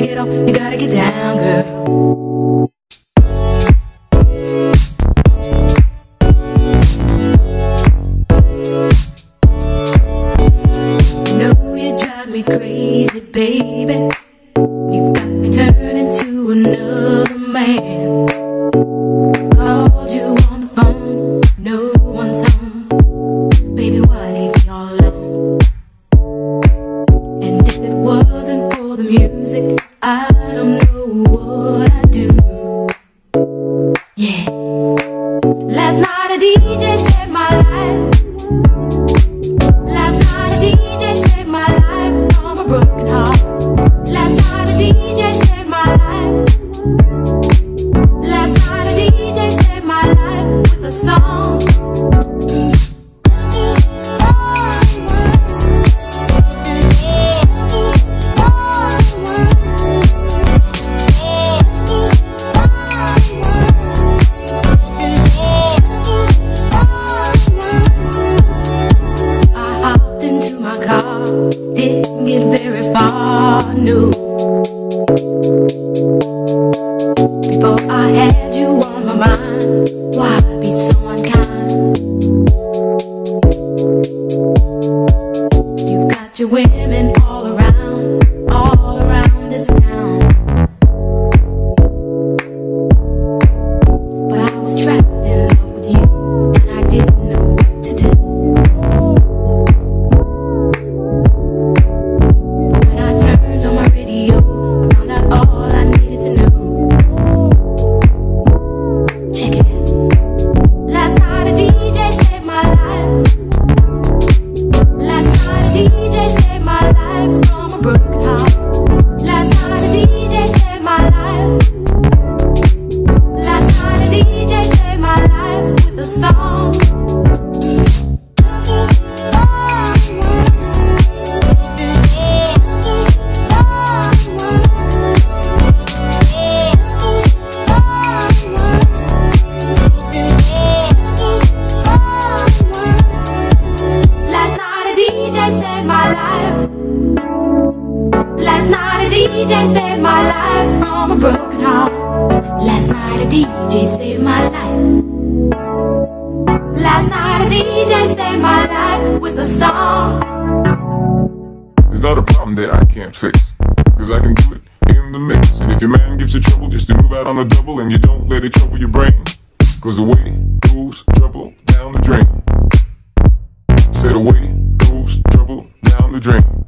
gotta get up, you gotta get down, girl. crazy, baby. You've got me turning to another man. very far, new. life. Last night a DJ saved my life from a broken heart. Last night a DJ saved my life. Last night a DJ saved my life with a song. It's not a problem that I can't fix, cause I can do it in the mix. And if your man gives you trouble, just to move out on a double and you don't let it trouble your brain. Cause away goes trouble down the drain. Said away Drink.